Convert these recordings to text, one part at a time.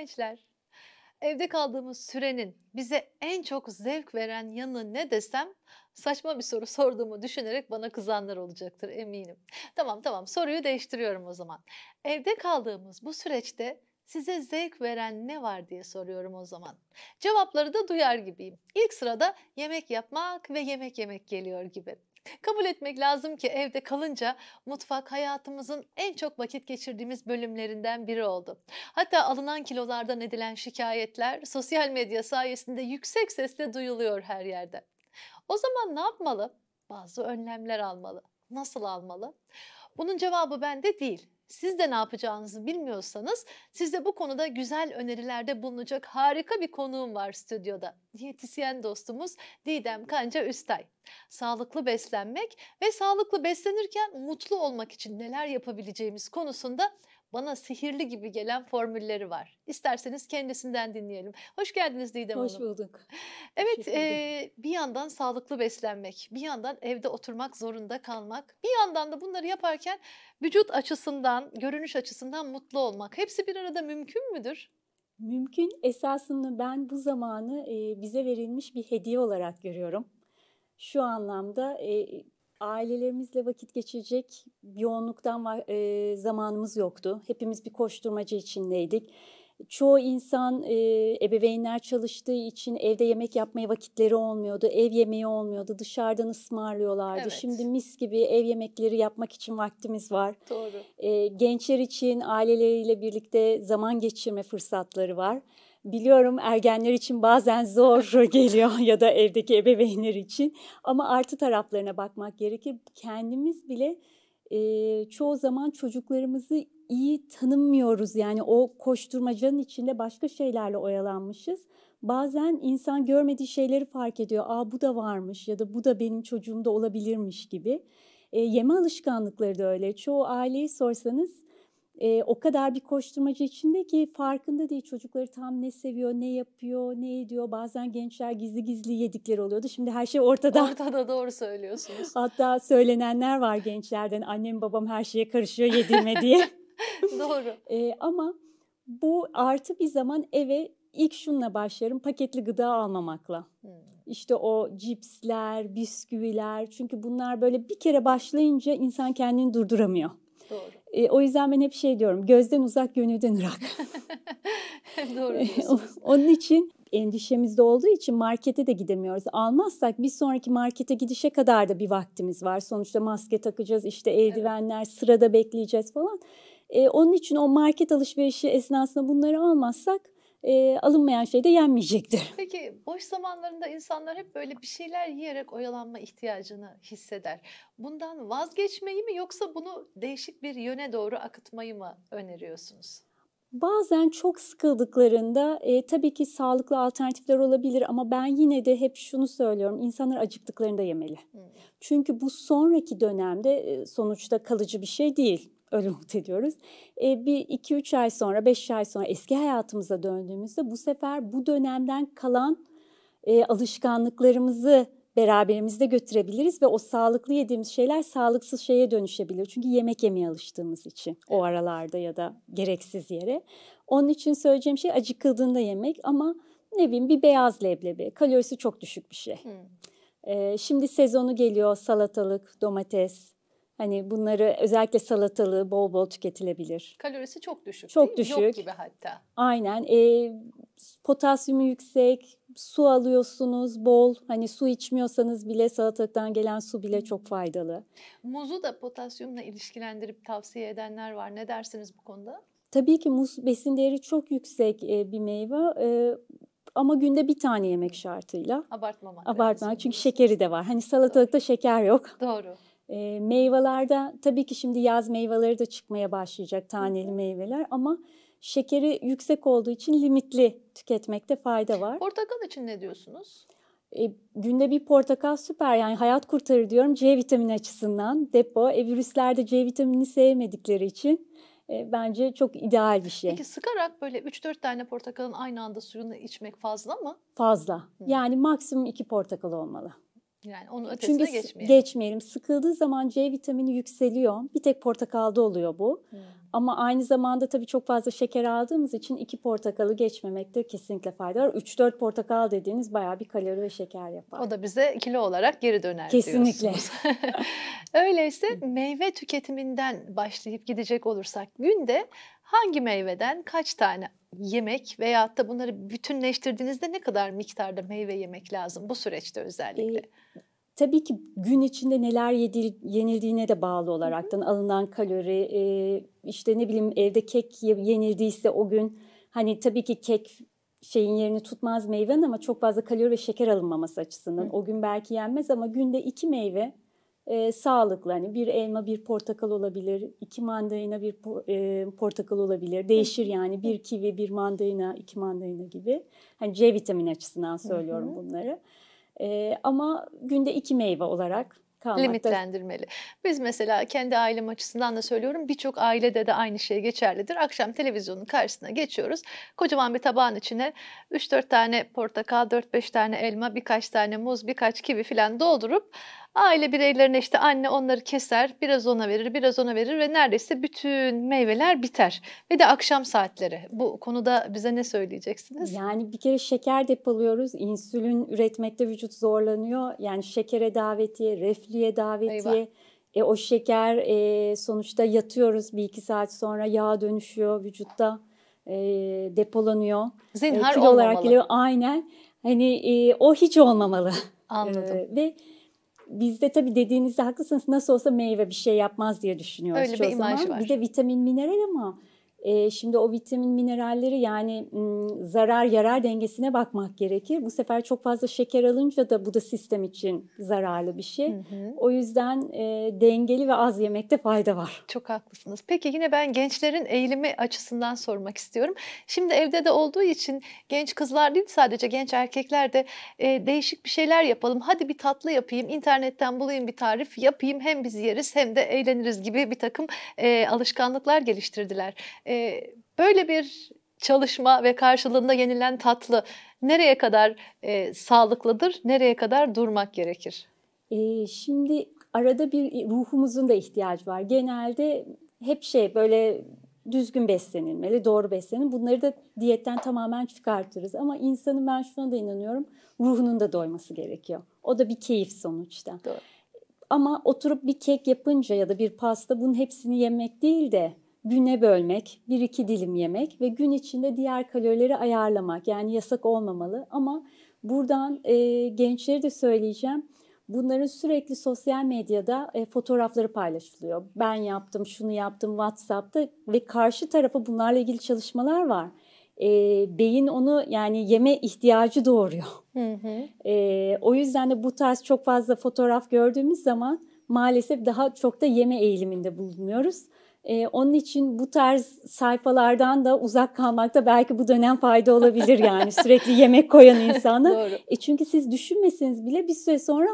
gençler. Evde kaldığımız sürenin bize en çok zevk veren yanı ne desem saçma bir soru sorduğumu düşünerek bana kızanlar olacaktır eminim. Tamam tamam soruyu değiştiriyorum o zaman. Evde kaldığımız bu süreçte size zevk veren ne var diye soruyorum o zaman. Cevapları da duyar gibiyim. İlk sırada yemek yapmak ve yemek yemek geliyor gibi. Kabul etmek lazım ki evde kalınca mutfak hayatımızın en çok vakit geçirdiğimiz bölümlerinden biri oldu. Hatta alınan kilolardan edilen şikayetler sosyal medya sayesinde yüksek sesle duyuluyor her yerde. O zaman ne yapmalı? Bazı önlemler almalı. Nasıl almalı? Bunun cevabı bende değil. Siz de ne yapacağınızı bilmiyorsanız size bu konuda güzel önerilerde bulunacak harika bir konuğum var stüdyoda. Diyetisyen dostumuz Didem Kanca Üstay. Sağlıklı beslenmek ve sağlıklı beslenirken mutlu olmak için neler yapabileceğimiz konusunda bana sihirli gibi gelen formülleri var. İsterseniz kendisinden dinleyelim. Hoş geldiniz Didem Hoş Hanım. bulduk. Evet e, bir yandan sağlıklı beslenmek, bir yandan evde oturmak zorunda kalmak, bir yandan da bunları yaparken vücut açısından, görünüş açısından mutlu olmak. Hepsi bir arada mümkün müdür? Mümkün. Esasında ben bu zamanı bize verilmiş bir hediye olarak görüyorum. Şu anlamda ailelerimizle vakit geçirecek yoğunluktan var, e, zamanımız yoktu. Hepimiz bir koşturmacı içindeydik. Çoğu insan e, ebeveynler çalıştığı için evde yemek yapmaya vakitleri olmuyordu. Ev yemeği olmuyordu. Dışarıdan ısmarlıyorlardı. Evet. Şimdi mis gibi ev yemekleri yapmak için vaktimiz var. Doğru. E, gençler için aileleriyle birlikte zaman geçirme fırsatları var. Biliyorum ergenler için bazen zor geliyor ya da evdeki ebeveynler için ama artı taraflarına bakmak gerekir. Kendimiz bile e, çoğu zaman çocuklarımızı iyi tanımıyoruz. Yani o koşturmacanın içinde başka şeylerle oyalanmışız. Bazen insan görmediği şeyleri fark ediyor. Aa bu da varmış ya da bu da benim çocuğumda olabilirmiş gibi. E, yeme alışkanlıkları da öyle. Çoğu aileyi sorsanız e, o kadar bir koşturmacı içinde ki farkında değil çocukları tam ne seviyor, ne yapıyor, ne ediyor. Bazen gençler gizli gizli yedikleri oluyordu. Şimdi her şey ortada. Ortada doğru söylüyorsunuz. Hatta söylenenler var gençlerden annem babam her şeye karışıyor yediğime diye. doğru. E, ama bu artı bir zaman eve ilk şunla başlarım paketli gıda almamakla. Hmm. İşte o cipsler, bisküviler çünkü bunlar böyle bir kere başlayınca insan kendini durduramıyor. Doğru. E, o yüzden ben hep şey diyorum gözden uzak gönülden ırak. doğru diyorsunuz. Onun için endişemizde olduğu için markete de gidemiyoruz. Almazsak bir sonraki markete gidişe kadar da bir vaktimiz var. Sonuçta maske takacağız, işte eldivenler, sırada bekleyeceğiz falan. E, onun için o market alışverişi esnasında bunları almazsak e, alınmayan şey de yenmeyecektir. Peki boş zamanlarında insanlar hep böyle bir şeyler yiyerek oyalanma ihtiyacını hisseder. Bundan vazgeçmeyi mi yoksa bunu değişik bir yöne doğru akıtmayı mı öneriyorsunuz? Bazen çok sıkıldıklarında e, tabii ki sağlıklı alternatifler olabilir ama ben yine de hep şunu söylüyorum. insanlar acıktıklarında yemeli. Hmm. Çünkü bu sonraki dönemde e, sonuçta kalıcı bir şey değil. Öyle umut ediyoruz. E, bir iki üç ay sonra, beş ay sonra eski hayatımıza döndüğümüzde bu sefer bu dönemden kalan e, alışkanlıklarımızı beraberimizde götürebiliriz ve o sağlıklı yediğimiz şeyler sağlıksız şeye dönüşebilir. Çünkü yemek yemeye alıştığımız için o aralarda ya da gereksiz yere. Onun için söyleyeceğim şey acıkıldığında yemek ama ne bileyim bir beyaz leblebi kalorisi çok düşük bir şey. Hmm. Ee, şimdi sezonu geliyor salatalık, domates. Hani bunları özellikle salatalığı bol bol tüketilebilir. Kalorisi çok düşük Çok mi? Yok düşük. gibi hatta. Aynen. E, potasyumu yüksek, su alıyorsunuz bol. Hani su içmiyorsanız bile salatalıktan gelen su bile çok faydalı. Muzu da potasyumla ilişkilendirip tavsiye edenler var. Ne dersiniz bu konuda? Tabii ki muz besin değeri çok yüksek e, bir meyve. E, ama günde bir tane yemek şartıyla. Abartmamak Abartmak lazım. çünkü şekeri de var. Hani salatalıkta şeker yok. Doğru. E, meyvelerde tabii ki şimdi yaz meyveleri de çıkmaya başlayacak taneli meyveler ama şekeri yüksek olduğu için limitli tüketmekte fayda var. Portakal için ne diyorsunuz? E, günde bir portakal süper yani hayat kurtarır diyorum C vitamini açısından depo. E, virüsler de C vitaminini sevmedikleri için e, bence çok ideal bir şey. Peki sıkarak böyle 3-4 tane portakalın aynı anda suyunu içmek fazla mı? Fazla. Yani maksimum iki portakal olmalı. Yani onun ötesine Çünkü geçmeyelim. geçmeyelim. Sıkıldığı zaman C vitamini yükseliyor. Bir tek portakalda oluyor bu. Hmm. Ama aynı zamanda tabii çok fazla şeker aldığımız için iki portakalı geçmemekte kesinlikle fayda var. 3-4 portakal dediğiniz bayağı bir kalori ve şeker yapar. O da bize kilo olarak geri döner Kesinlikle. Öyleyse meyve tüketiminden başlayıp gidecek olursak günde hangi meyveden kaç tane yemek veyahut da bunları bütünleştirdiğinizde ne kadar miktarda meyve yemek lazım bu süreçte özellikle? Ee, tabii ki gün içinde neler yedil, yenildiğine de bağlı olaraktan alınan kalori, e, işte ne bileyim evde kek yenildiyse o gün hani tabii ki kek şeyin yerini tutmaz meyvenin ama çok fazla kalori ve şeker alınmaması açısından Hı. o gün belki yenmez ama günde iki meyve e, sağlıklı. Hani bir elma bir portakal olabilir, iki mandalina bir e, portakal olabilir. Değişir yani bir kivi bir mandalina, iki mandalina gibi. Hani C vitamini açısından söylüyorum Hı-hı. bunları. E, ama günde iki meyve olarak kalmakta. Limitlendirmeli. Biz mesela kendi ailem açısından da söylüyorum birçok ailede de aynı şey geçerlidir. Akşam televizyonun karşısına geçiyoruz. Kocaman bir tabağın içine 3-4 tane portakal, 4-5 tane elma, birkaç tane muz, birkaç kivi falan doldurup Aile bireylerine işte anne onları keser, biraz ona verir, biraz ona verir ve neredeyse bütün meyveler biter. Ve de akşam saatleri. Bu konuda bize ne söyleyeceksiniz? Yani bir kere şeker depoluyoruz. İnsülin üretmekte vücut zorlanıyor. Yani şekere davetiye, reflüye davetiye. Eyvah. E, o şeker e, sonuçta yatıyoruz bir iki saat sonra yağ dönüşüyor vücutta e, depolanıyor. Zinhar e, kilo olmamalı. olarak. Aynen. Hani e, o hiç olmamalı. Anladım. E, ve bizde tabii dediğinizde haklısınız nasıl olsa meyve bir şey yapmaz diye düşünüyoruz. Öyle bir imaj zaman. var. Bir de vitamin mineral ama e, şimdi o vitamin mineralleri yani zarar yarar dengesine bakmak gerekir. Bu sefer çok fazla şeker alınca da bu da sistem için zararlı bir şey. Hı hı. O yüzden e, dengeli ve az yemekte fayda var. Çok haklısınız. Peki yine ben gençlerin eğilimi açısından sormak istiyorum. Şimdi evde de olduğu için genç kızlar değil sadece genç erkekler de e, değişik bir şeyler yapalım. Hadi bir tatlı yapayım, internetten bulayım bir tarif yapayım. Hem biz yeriz hem de eğleniriz gibi bir takım e, alışkanlıklar geliştirdiler. E, böyle bir çalışma ve karşılığında yenilen tatlı nereye kadar e, sağlıklıdır, nereye kadar durmak gerekir? E, şimdi arada bir ruhumuzun da ihtiyacı var. Genelde hep şey böyle düzgün beslenilmeli, doğru beslenin. Bunları da diyetten tamamen çıkartırız. Ama insanın ben şuna da inanıyorum, ruhunun da doyması gerekiyor. O da bir keyif sonuçta. Doğru. Ama oturup bir kek yapınca ya da bir pasta bunun hepsini yemek değil de güne bölmek, bir iki dilim yemek ve gün içinde diğer kalorileri ayarlamak. Yani yasak olmamalı ama buradan e, gençleri de söyleyeceğim. Bunların sürekli sosyal medyada e, fotoğrafları paylaşılıyor. Ben yaptım, şunu yaptım WhatsApp'ta ve karşı tarafa bunlarla ilgili çalışmalar var. E, beyin onu yani yeme ihtiyacı doğuruyor. Hı hı. E, o yüzden de bu tarz çok fazla fotoğraf gördüğümüz zaman maalesef daha çok da yeme eğiliminde bulunuyoruz. Ee, onun için bu tarz sayfalardan da uzak kalmakta belki bu dönem fayda olabilir yani sürekli yemek koyan insana. Doğru. E çünkü siz düşünmeseniz bile bir süre sonra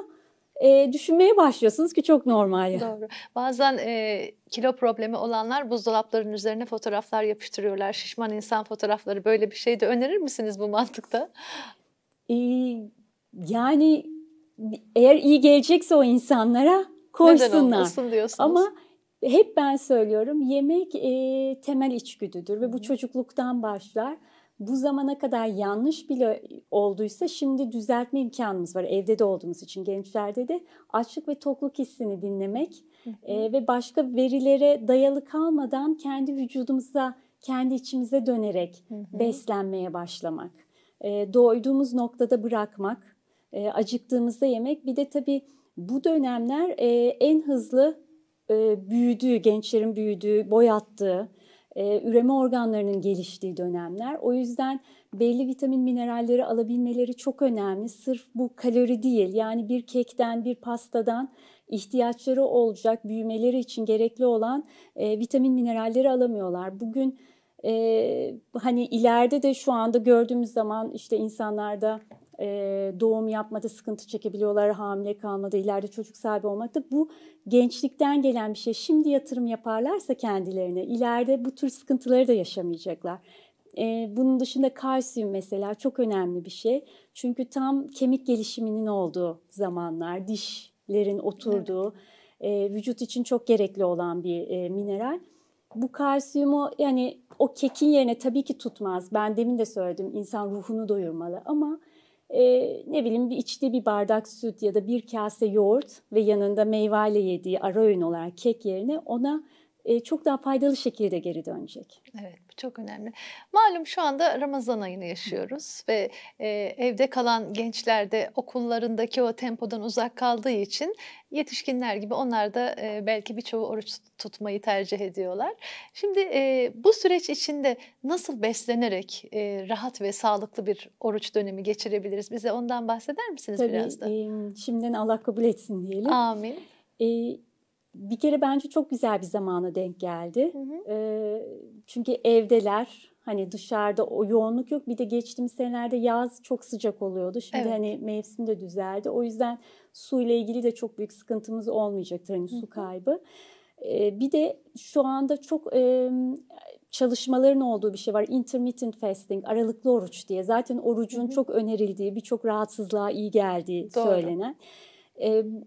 e, düşünmeye başlıyorsunuz ki çok normal. Doğru. Bazen e, kilo problemi olanlar buzdolaplarının üzerine fotoğraflar yapıştırıyorlar. Şişman insan fotoğrafları böyle bir şey de önerir misiniz bu mantıkta? E, yani eğer iyi gelecekse o insanlara koysunlar. Neden olmasın diyorsunuz? Ama hep ben söylüyorum yemek e, temel içgüdüdür ve bu çocukluktan başlar. Bu zamana kadar yanlış bile olduysa şimdi düzeltme imkanımız var. Evde de olduğumuz için gençlerde de açlık ve tokluk hissini dinlemek e, ve başka verilere dayalı kalmadan kendi vücudumuza, kendi içimize dönerek beslenmeye başlamak. E, doyduğumuz noktada bırakmak, e, acıktığımızda yemek. Bir de tabii bu dönemler e, en hızlı e, büyüdüğü, gençlerin büyüdüğü, boyattığı, e, üreme organlarının geliştiği dönemler. O yüzden belli vitamin mineralleri alabilmeleri çok önemli. Sırf bu kalori değil yani bir kekten, bir pastadan ihtiyaçları olacak büyümeleri için gerekli olan e, vitamin mineralleri alamıyorlar. Bugün e, hani ileride de şu anda gördüğümüz zaman işte insanlarda e, doğum yapmada sıkıntı çekebiliyorlar, hamile kalmada, ileride çocuk sahibi olmakta. Bu gençlikten gelen bir şey. Şimdi yatırım yaparlarsa kendilerine, ileride bu tür sıkıntıları da yaşamayacaklar. e, bunun dışında kalsiyum mesela çok önemli bir şey. Çünkü tam kemik gelişiminin olduğu zamanlar, dişlerin oturduğu, evet. e, vücut için çok gerekli olan bir e, mineral. Bu kalsiyumu yani o kekin yerine tabii ki tutmaz. Ben demin de söyledim insan ruhunu doyurmalı ama e, ne bileyim bir içtiği bir bardak süt ya da bir kase yoğurt ve yanında meyveyle yediği ara öğün olarak kek yerine ona çok daha faydalı şekilde geri dönecek. Evet bu çok önemli. Malum şu anda Ramazan ayını yaşıyoruz ve e, evde kalan gençler de okullarındaki o tempodan uzak kaldığı için yetişkinler gibi onlar da e, belki birçoğu oruç tutmayı tercih ediyorlar. Şimdi e, bu süreç içinde nasıl beslenerek e, rahat ve sağlıklı bir oruç dönemi geçirebiliriz? Bize ondan bahseder misiniz Tabii, biraz da? E, şimdiden Allah kabul etsin diyelim. Amin. E, bir kere bence çok güzel bir zamana denk geldi. Hı hı. E, çünkü evdeler, hani dışarıda o yoğunluk yok. Bir de geçtiğimiz senelerde yaz çok sıcak oluyordu. Şimdi Evet. hani mevsim de düzeldi. O yüzden su ile ilgili de çok büyük sıkıntımız olmayacaktır hani Hı hı. su kaybı. E, bir de şu anda çok e, çalışmaların olduğu bir şey var. Intermittent fasting, aralıklı oruç diye. Zaten orucun Hı hı. çok önerildiği, birçok rahatsızlığa iyi geldiği Doğru. söylenen. E,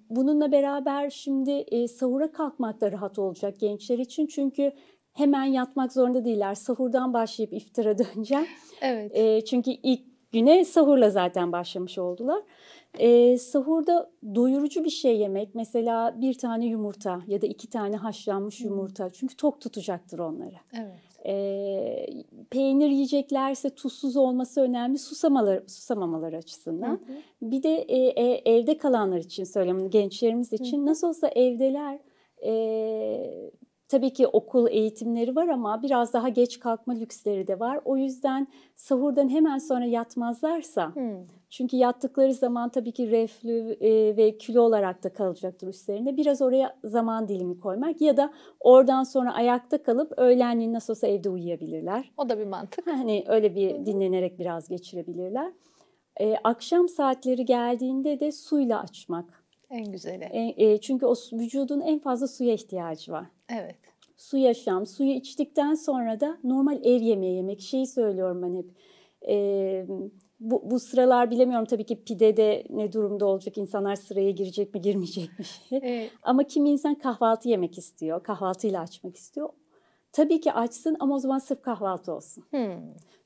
bununla beraber şimdi sahura kalkmak da rahat olacak gençler için. Çünkü hemen yatmak zorunda değiller. Sahurdan başlayıp iftara döneceğim. Evet. Çünkü ilk güne sahurla zaten başlamış oldular. E, sahurda doyurucu bir şey yemek. Mesela bir tane yumurta ya da iki tane haşlanmış yumurta. Çünkü tok tutacaktır onları. Evet. E, peynir yiyeceklerse tuzsuz olması önemli susamaları, susamamaları Hı açısından. hı. Bir de e, e, evde kalanlar için söylüyorum, gençlerimiz için. Hı hı. Nasıl olsa evdeler e, tabii ki okul eğitimleri var ama biraz daha geç kalkma lüksleri de var. O yüzden sahurdan hemen sonra yatmazlarsa, Hı. çünkü yattıkları zaman tabii ki reflü e, ve kilo olarak da kalacaktır üstlerinde. Biraz oraya zaman dilimi koymak ya da oradan sonra ayakta kalıp öğlenliğin nasıl olsa evde uyuyabilirler. O da bir mantık. Hani öyle bir dinlenerek biraz geçirebilirler. Ee, akşam saatleri geldiğinde de suyla açmak. En güzeli. E, e, çünkü o vücudun en fazla suya ihtiyacı var. Evet. Su yaşam. Suyu içtikten sonra da normal ev yemeği yemek. Şeyi söylüyorum ben hep. Ee, bu, bu sıralar bilemiyorum tabii ki pidede ne durumda olacak. İnsanlar sıraya girecek mi girmeyecek mi? Ee, Ama kimi insan kahvaltı yemek istiyor. Kahvaltıyla açmak istiyor. Tabii ki açsın ama o zaman sırf kahvaltı olsun. hmm.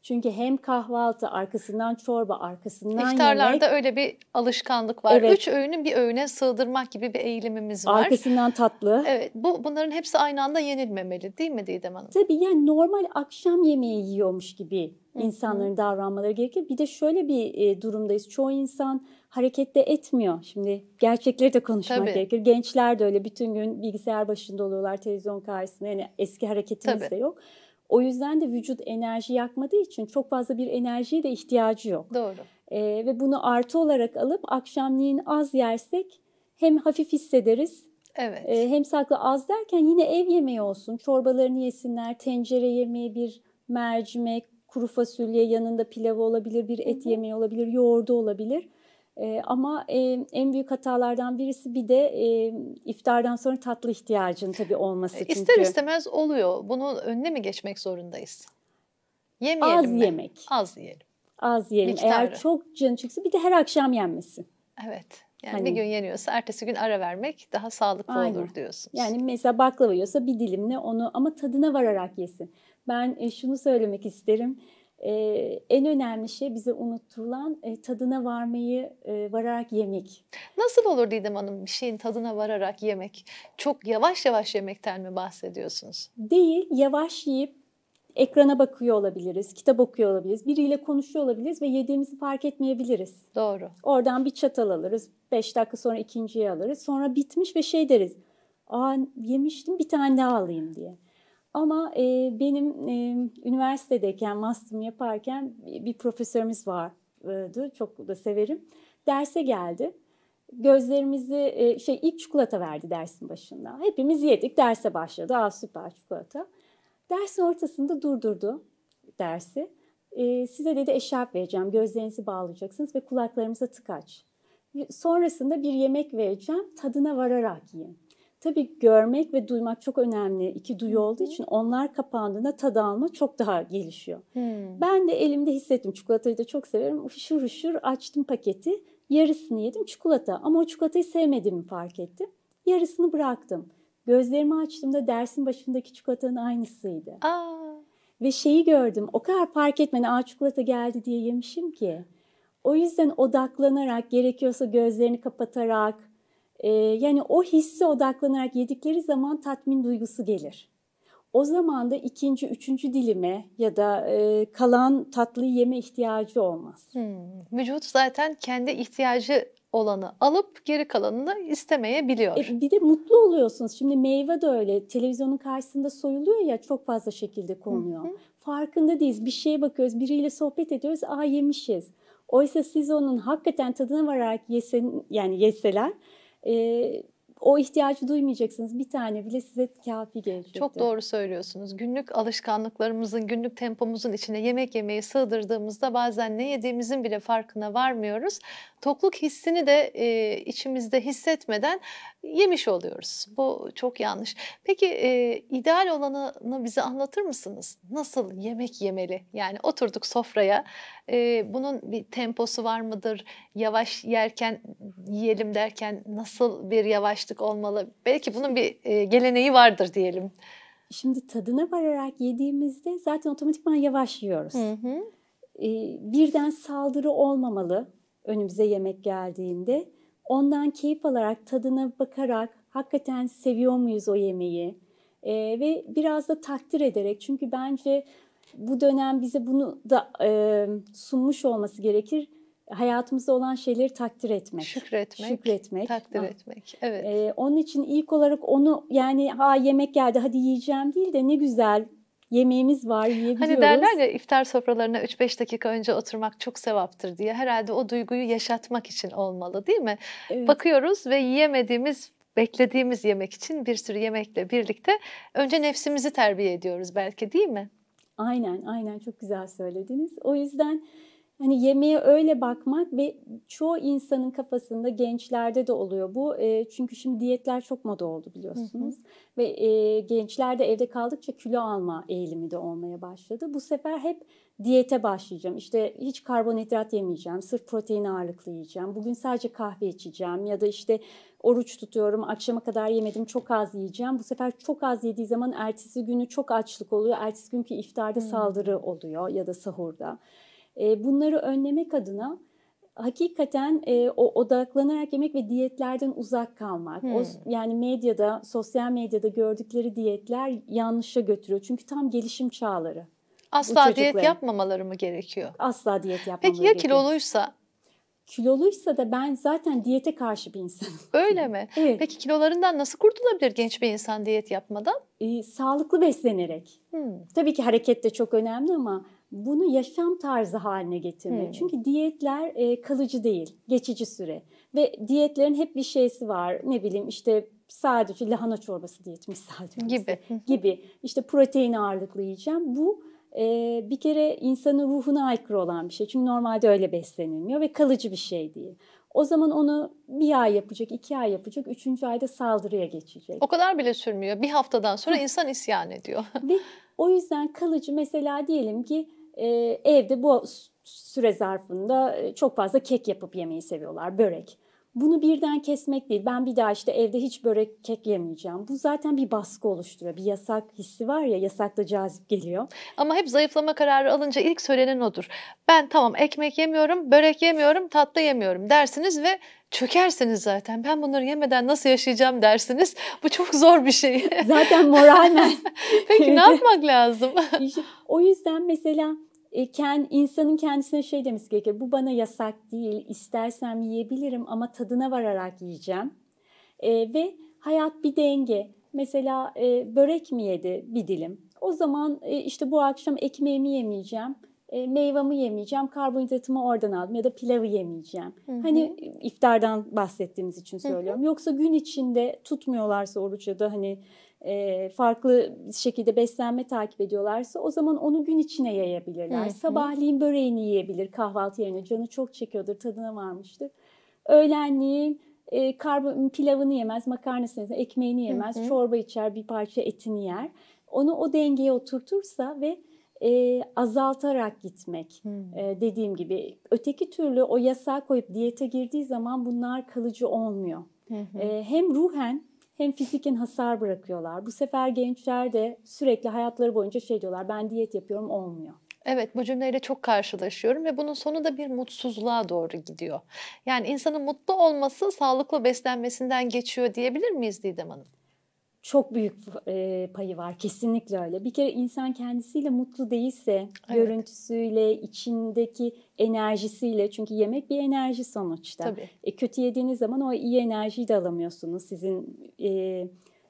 Çünkü hem kahvaltı, arkasından çorba, arkasından İftarlarda yemek, öyle bir alışkanlık var. Evet. Üç öğünü bir öğüne sığdırmak gibi bir eğilimimiz var. arkasından tatlı. Evet, bu bunların hepsi aynı anda yenilmemeli, değil mi Didem Hanım? Tabii yani normal akşam yemeği yiyormuş gibi insanların davranmaları gerekir. Bir de şöyle bir e, durumdayız. Çoğu insan harekette etmiyor. Şimdi gerçekleri de konuşmak Tabii. gerekir. Gençler de öyle bütün gün bilgisayar başında oluyorlar, televizyon karşısında. Yani eski hareketimiz Tabii. de yok. O yüzden de vücut enerji yakmadığı için çok fazla bir enerjiye de ihtiyacı yok. Doğru. Ee, ve bunu artı olarak alıp akşamleyin az yersek hem hafif hissederiz Evet. e, hem sağlıklı az derken yine ev yemeği olsun. Çorbalarını yesinler, tencere yemeği, bir mercimek, kuru fasulye yanında pilavı olabilir, bir et Hı hı. yemeği olabilir, yoğurdu olabilir. E, ama e, en büyük hatalardan birisi bir de e, iftardan sonra tatlı ihtiyacın tabii olması. Çünkü İster istemez oluyor. Bunun önüne mi geçmek zorundayız? Yemeyelim az mi? yemek, Az yiyelim. az yiyelim. Miktarı. Eğer çok canı çıksa bir de her akşam yenmesi. Evet. Yani Hani- bir gün yeniyorsa ertesi gün ara vermek daha sağlıklı Aynen. olur diyorsunuz. Yani mesela baklava yiyorsa bir dilimle onu ama tadına vararak yesin. Ben e, şunu söylemek isterim. E, en önemli şey bize unutturulan e, tadına varmayı e, vararak yemek. Nasıl olur Didem Hanım bir şeyin tadına vararak yemek? Çok yavaş yavaş yemekten mi bahsediyorsunuz? Değil yavaş yiyip ekrana bakıyor olabiliriz, kitap okuyor olabiliriz, biriyle konuşuyor olabiliriz ve yediğimizi fark etmeyebiliriz. Doğru. Oradan bir çatal alırız, 5 dakika sonra ikinciyi alırız. Sonra bitmiş ve şey deriz. Aa yemiştim bir tane daha alayım diye. Ama e, benim e, üniversitedeyken, master'ımı yaparken bir profesörümüz vardı. Çok da severim. Derse geldi. Gözlerimizi, e, şey ilk çikolata verdi dersin başında. Hepimiz yedik, derse başladı. Aa süper çikolata. Dersin ortasında durdurdu dersi. E, size dedi eşarp vereceğim, gözlerinizi bağlayacaksınız ve kulaklarınıza tıkaç. Sonrasında bir yemek vereceğim, tadına vararak yiyin. Tabii görmek ve duymak çok önemli iki duyu olduğu için onlar kapandığında tad alma çok daha gelişiyor. Hmm. Ben de elimde hissettim. Çikolatayı da çok severim. Hışır hışır açtım paketi. Yarısını yedim çikolata ama o çikolatayı sevmediğimi fark ettim. Yarısını bıraktım. Gözlerimi açtığımda dersin başındaki çikolatanın aynısıydı. Aa. Ve şeyi gördüm. O kadar fark etmeden aa çikolata geldi diye yemişim ki. O yüzden odaklanarak gerekiyorsa gözlerini kapatarak e, yani o hisse odaklanarak yedikleri zaman tatmin duygusu gelir. O zaman da ikinci, üçüncü dilime ya da e, kalan tatlıyı yeme ihtiyacı olmaz. Hmm. Vücut zaten kendi ihtiyacı olanı alıp geri kalanını istemeyebiliyor. E, bir de mutlu oluyorsunuz. Şimdi meyve de öyle. Televizyonun karşısında soyuluyor ya çok fazla şekilde konuluyor. Hı hı. Farkında değiliz. Bir şeye bakıyoruz, biriyle sohbet ediyoruz. Aa yemişiz. Oysa siz onun hakikaten tadına vararak yesen, yani yeseler e, o ihtiyacı duymayacaksınız. Bir tane bile size kafi gelecektir. Çok doğru söylüyorsunuz. Günlük alışkanlıklarımızın, günlük tempomuzun içine yemek yemeyi sığdırdığımızda bazen ne yediğimizin bile farkına varmıyoruz. Tokluk hissini de e, içimizde hissetmeden yemiş oluyoruz. Bu çok yanlış. Peki e, ideal olanını bize anlatır mısınız? Nasıl yemek yemeli? Yani oturduk sofraya. E, bunun bir temposu var mıdır? Yavaş yerken yiyelim derken nasıl bir yavaşlık olmalı? Belki bunun bir e, geleneği vardır diyelim. Şimdi tadına vararak yediğimizde zaten otomatikman yavaş yiyoruz. Hı hı. E, birden saldırı olmamalı önümüze yemek geldiğinde ondan keyif alarak, tadına bakarak hakikaten seviyor muyuz o yemeği e, ve biraz da takdir ederek çünkü bence bu dönem bize bunu da e, sunmuş olması gerekir. Hayatımızda olan şeyleri takdir etmek. Şükretmek. Şükretmek. Takdir ha. etmek. Evet. E, onun için ilk olarak onu yani ha yemek geldi hadi yiyeceğim değil de ne güzel yemeğimiz var, yiyebiliyoruz. Hani derler ya iftar sofralarına 3-5 dakika önce oturmak çok sevaptır diye. Herhalde o duyguyu yaşatmak için olmalı değil mi? Evet. Bakıyoruz ve yiyemediğimiz beklediğimiz yemek için bir sürü yemekle birlikte önce nefsimizi terbiye ediyoruz belki değil mi? Aynen, aynen çok güzel söylediniz. O yüzden Hani yemeğe öyle bakmak ve çoğu insanın kafasında gençlerde de oluyor bu. E, çünkü şimdi diyetler çok moda oldu biliyorsunuz. Hı hı. Ve e, gençler de evde kaldıkça kilo alma eğilimi de olmaya başladı. Bu sefer hep diyete başlayacağım. İşte hiç karbonhidrat yemeyeceğim, sırf protein ağırlıklı yiyeceğim. Bugün sadece kahve içeceğim ya da işte oruç tutuyorum, akşama kadar yemedim, çok az yiyeceğim. Bu sefer çok az yediği zaman ertesi günü çok açlık oluyor. Ertesi günkü iftarda hmm. saldırı oluyor ya da sahurda. E, bunları önlemek adına hakikaten e, o odaklanarak yemek ve diyetlerden uzak kalmak. Hmm. O yani medyada, sosyal medyada gördükleri diyetler yanlışa götürüyor. Çünkü tam gelişim çağları. Asla diyet yapmamaları mı gerekiyor? Asla diyet yapmamaları Peki ya kiloluysa? Kiloluysa da ben zaten diyete karşı bir insanım. Öyle mi? Evet. Peki kilolarından nasıl kurtulabilir genç bir insan diyet yapmadan? Ee, sağlıklı beslenerek. Hmm. Tabii ki hareket de çok önemli ama bunu yaşam tarzı haline getirmek. Hmm. Çünkü diyetler e, kalıcı değil, geçici süre. Ve diyetlerin hep bir şeysi var. Ne bileyim işte sadece lahana çorbası diyeti misal gibi. gibi. İşte protein ağırlıklı yiyeceğim. Bu e, bir kere insanın ruhuna aykırı olan bir şey. Çünkü normalde öyle beslenilmiyor ve kalıcı bir şey değil. O zaman onu bir ay yapacak, iki ay yapacak, üçüncü ayda saldırıya geçecek. O kadar bile sürmüyor. Bir haftadan sonra insan isyan ediyor. ve o yüzden kalıcı mesela diyelim ki e, evde bu süre zarfında çok fazla kek yapıp yemeyi seviyorlar, börek. Bunu birden kesmek değil. Ben bir daha işte evde hiç börek kek yemeyeceğim. Bu zaten bir baskı oluşturuyor. Bir yasak hissi var ya yasak da cazip geliyor. Ama hep zayıflama kararı alınca ilk söylenen odur. Ben tamam ekmek yemiyorum, börek yemiyorum, tatlı yemiyorum dersiniz ve çökersiniz zaten. Ben bunları yemeden nasıl yaşayacağım dersiniz. Bu çok zor bir şey. Zaten moralmen. Peki ne yapmak lazım? o yüzden mesela e, kend, insanın kendisine şey demesi gerekiyor. Bu bana yasak değil. İstersem yiyebilirim ama tadına vararak yiyeceğim. E, ve hayat bir denge. Mesela e, börek mi yedi bir dilim? O zaman e, işte bu akşam ekmeğimi yemeyeceğim. E, meyvamı yemeyeceğim, karbonhidratımı oradan aldım ya da pilavı yemeyeceğim. Hı hı. Hani iftardan bahsettiğimiz için söylüyorum. Hı hı. Yoksa gün içinde tutmuyorlarsa oruç ya da hani e, farklı şekilde beslenme takip ediyorlarsa o zaman onu gün içine yayabilirler. Hı hı. Sabahleyin böreğini yiyebilir kahvaltı yerine canı çok çekiyordur tadına varmıştır. Öğlenliğin e, karbon pilavını yemez, makarnasını ekmeğini yemez, Hı hı. çorba içer, bir parça etini yer. Onu o dengeye oturtursa ve e, azaltarak gitmek Hmm. e, dediğim gibi. Öteki türlü o yasağı koyup diyete girdiği zaman bunlar kalıcı olmuyor. E, hem ruhen hem fiziken hasar bırakıyorlar. Bu sefer gençler de sürekli hayatları boyunca şey diyorlar ben diyet yapıyorum olmuyor. Evet bu cümleyle çok karşılaşıyorum ve bunun sonu da bir mutsuzluğa doğru gidiyor. Yani insanın mutlu olması sağlıklı beslenmesinden geçiyor diyebilir miyiz Didem Hanım? Çok büyük e, payı var kesinlikle öyle. Bir kere insan kendisiyle mutlu değilse Evet. görüntüsüyle, içindeki enerjisiyle çünkü yemek bir enerji sonuçta. Tabii. E, kötü yediğiniz zaman o iyi enerjiyi de alamıyorsunuz. Sizin e,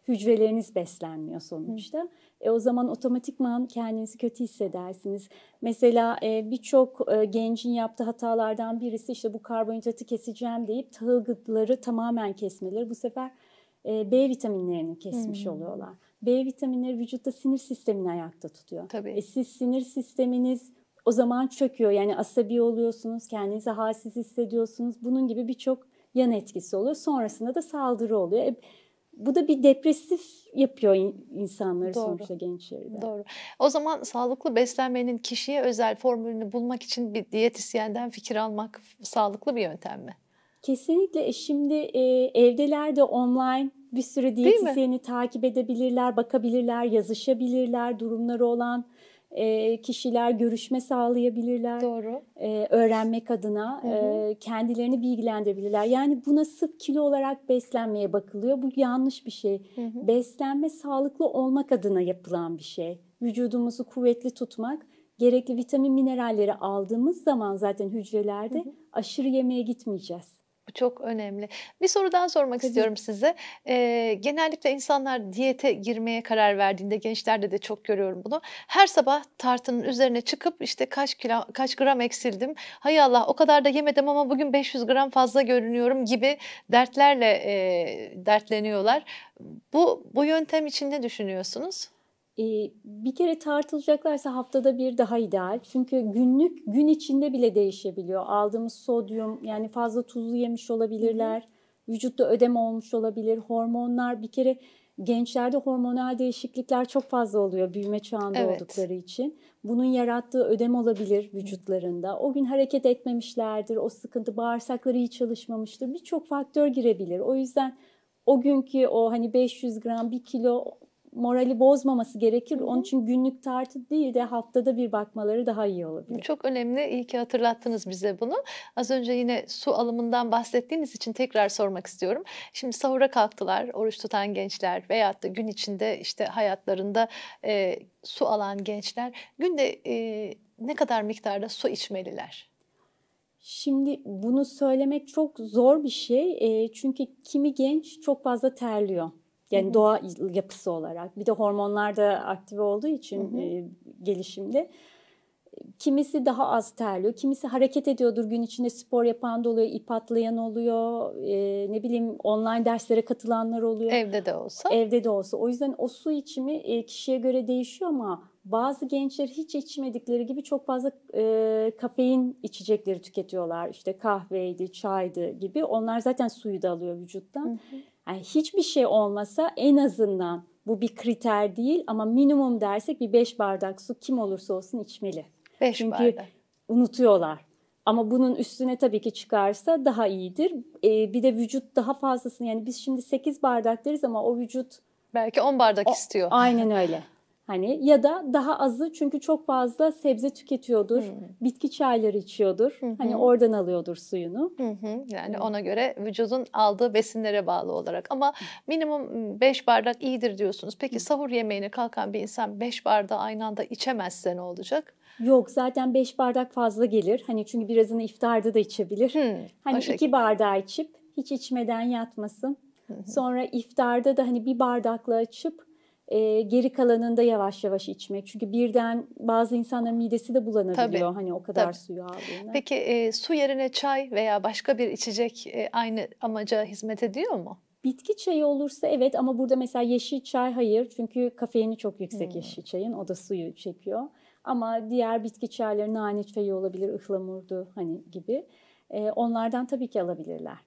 hücreleriniz beslenmiyor sonuçta. E, o zaman otomatikman kendinizi kötü hissedersiniz. Mesela e, birçok e, gencin yaptığı hatalardan birisi işte bu karbonhidratı keseceğim deyip tahılları tamamen kesmeleri. Bu sefer e, B vitaminlerini kesmiş Hmm. oluyorlar. B vitaminleri vücutta sinir sistemini ayakta tutuyor. Tabii. E, siz sinir sisteminiz o zaman çöküyor. Yani asabi oluyorsunuz, kendinizi halsiz hissediyorsunuz. Bunun gibi birçok yan etkisi oluyor. Sonrasında da saldırı oluyor. E, bu da bir depresif yapıyor in- insanları Doğru. sonuçta gençleri de. Doğru. O zaman sağlıklı beslenmenin kişiye özel formülünü bulmak için bir diyetisyenden fikir almak sağlıklı bir yöntem mi? Kesinlikle. E, Şimdi e, evdeler de online bir sürü diyetisyeni takip edebilirler, bakabilirler, yazışabilirler, durumları olan e, kişiler görüşme sağlayabilirler. Doğru. e, öğrenmek adına Hı hı. e, kendilerini bilgilendirebilirler. Yani buna sırf kilo olarak beslenmeye bakılıyor. Bu yanlış bir şey. Hı hı. Beslenme sağlıklı olmak adına yapılan bir şey. Vücudumuzu kuvvetli tutmak, gerekli vitamin mineralleri aldığımız zaman zaten hücrelerde Hı hı. aşırı yemeğe gitmeyeceğiz. Bu çok önemli. Bir soru daha sormak Tabii. istiyorum size. Ee, genellikle insanlar diyete girmeye karar verdiğinde gençlerde de çok görüyorum bunu. Her sabah tartının üzerine çıkıp işte kaç kilo kaç gram eksildim. Hay Allah o kadar da yemedim ama bugün 500 gram fazla görünüyorum gibi dertlerle e, dertleniyorlar. Bu bu yöntem için ne düşünüyorsunuz? E, bir kere tartılacaklarsa haftada bir daha ideal. Çünkü günlük gün içinde bile değişebiliyor. Aldığımız sodyum yani fazla tuzlu yemiş olabilirler. Vücutta ödem olmuş olabilir. Hormonlar bir kere gençlerde hormonal değişiklikler çok fazla oluyor büyüme çağında Evet. oldukları için. Bunun yarattığı ödem olabilir vücutlarında. O gün hareket etmemişlerdir. O sıkıntı bağırsakları iyi çalışmamıştır. Birçok faktör girebilir. O yüzden o günkü o hani 500 gram 1 kilo morali bozmaması gerekir. Onun için günlük tartı değil de haftada bir bakmaları daha iyi olabilir. çok önemli. İyi ki hatırlattınız bize bunu. Az önce yine su alımından bahsettiğiniz için tekrar sormak istiyorum. Şimdi sahura kalktılar, oruç tutan gençler veyahut da gün içinde işte hayatlarında e, su alan gençler günde e, ne kadar miktarda su içmeliler? Şimdi bunu söylemek çok zor bir şey. E, çünkü kimi genç çok fazla terliyor. Yani Hı hı. doğa yapısı olarak. Bir de hormonlar da aktive olduğu için Hı hı. e, gelişimde. Kimisi daha az terliyor, kimisi hareket ediyordur gün içinde spor yapan da oluyor, ip atlayan oluyor, e, ne bileyim online derslere katılanlar oluyor. Evde de olsa. Evde de olsa. O yüzden o su içimi e, kişiye göre değişiyor ama bazı gençler hiç içmedikleri gibi çok fazla e, kafein içecekleri tüketiyorlar. İşte kahveydi, çaydı gibi. Onlar zaten suyu da alıyor Hı vücuttan. hı. Yani hiçbir şey olmasa en azından bu bir kriter değil ama minimum dersek bir 5 bardak su kim olursa olsun içmeli. Beş Çünkü bardak. unutuyorlar. Ama bunun üstüne tabii ki çıkarsa daha iyidir. E, bir de vücut daha fazlasını yani biz şimdi 8 bardak deriz ama o vücut Belki 10 bardak O- istiyor. Aynen öyle. Hani ya da daha azı çünkü çok fazla sebze tüketiyordur, Hı. bitki çayları içiyordur. Hı hı. Hani oradan alıyordur suyunu. Hı hı. Yani Evet. ona göre vücudun aldığı besinlere bağlı olarak. Ama minimum 5 bardak iyidir diyorsunuz. Peki sahur yemeğine kalkan bir insan 5 bardağı aynı anda içemezse ne olacak? Yok zaten 5 bardak fazla gelir. Hani çünkü birazını iftarda da içebilir. Hmm, Hani o iki şekilde. bardağı içip hiç içmeden yatmasın. Hı hı. Sonra iftarda da hani bir bardakla açıp e, geri kalanında yavaş yavaş içmek. Çünkü birden bazı insanların midesi de bulanabiliyor. Hani o kadar tabii. suyu aldığında. Peki e, su yerine çay veya başka bir içecek e, aynı amaca hizmet ediyor mu? Bitki çayı olursa evet ama burada mesela yeşil çay hayır. Çünkü kafeini çok yüksek Hmm. yeşil çayın. O da suyu çekiyor. Ama diğer bitki çayları nane çayı olabilir, ıhlamurdu hani gibi. Ee, onlardan tabii ki alabilirler.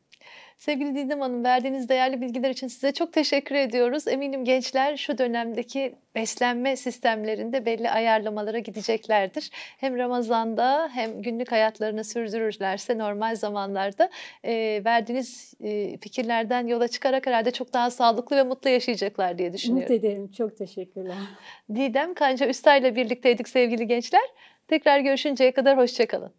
Sevgili Didem Hanım verdiğiniz değerli bilgiler için size çok teşekkür ediyoruz. Eminim gençler şu dönemdeki beslenme sistemlerinde belli ayarlamalara gideceklerdir. Hem Ramazan'da hem günlük hayatlarını sürdürürlerse normal zamanlarda e, verdiğiniz e, fikirlerden yola çıkarak herhalde çok daha sağlıklı ve mutlu yaşayacaklar diye düşünüyorum. Umut ederim. Çok teşekkürler. Didem Kanca Üsta ile birlikteydik sevgili gençler. Tekrar görüşünceye kadar hoşçakalın.